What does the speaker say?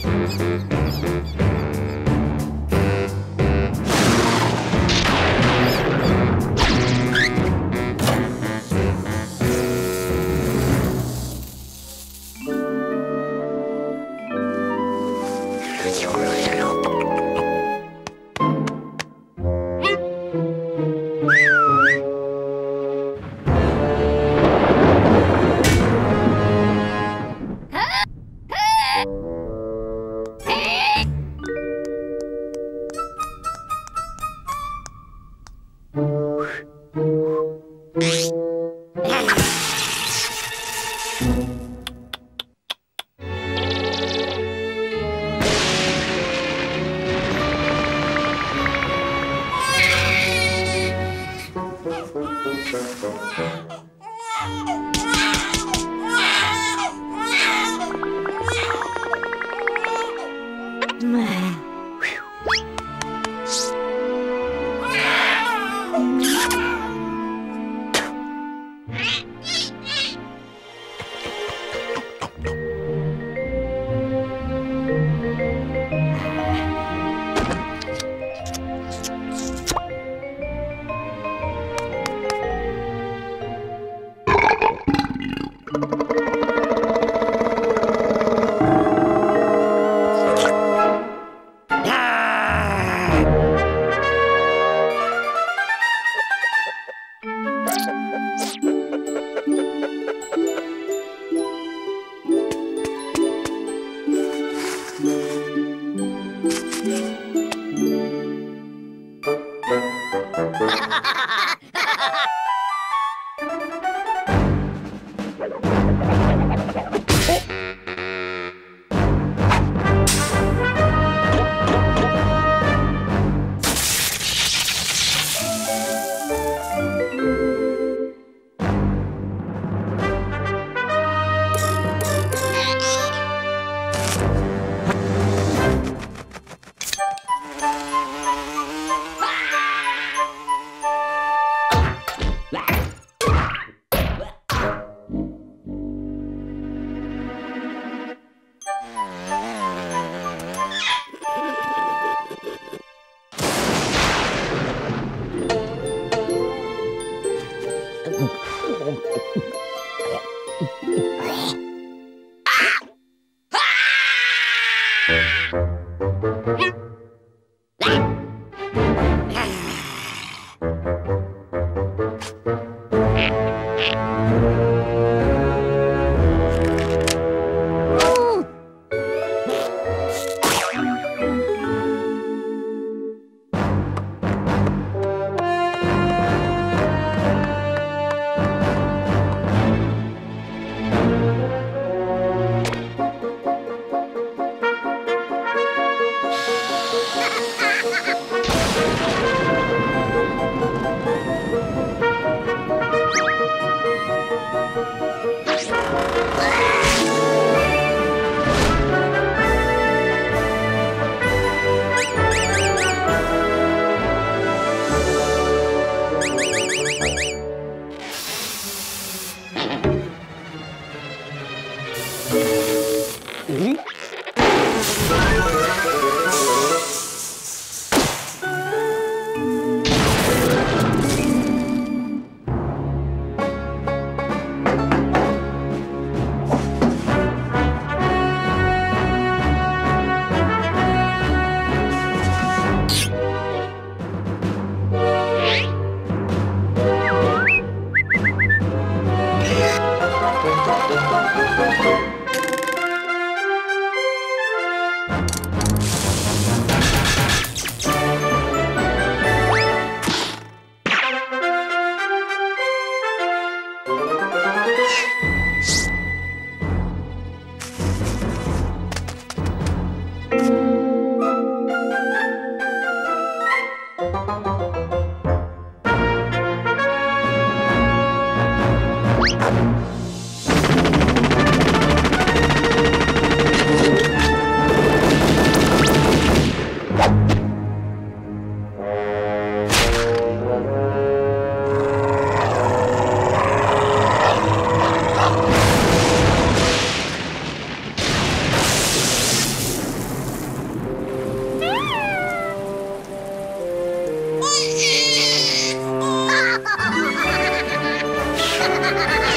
Gracias. そうですか。compte ハハハ